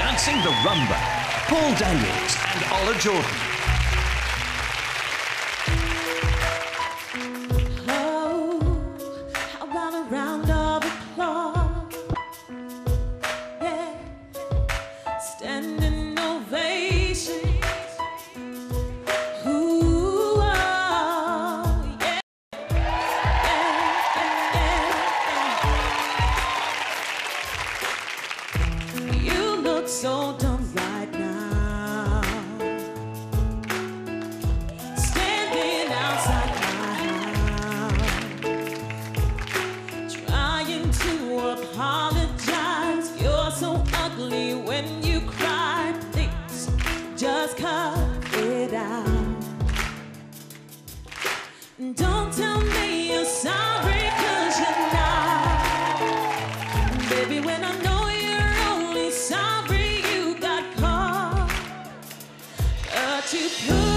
Dancing the Rumba, Paul Daniels and Ola Jordan. Oh, so dumb right now. Standing outside my house, trying to apologize. You're so ugly when you cry. Please just cut it out. Don't tell me you're sorry, cause you're not. Baby, when I know. could.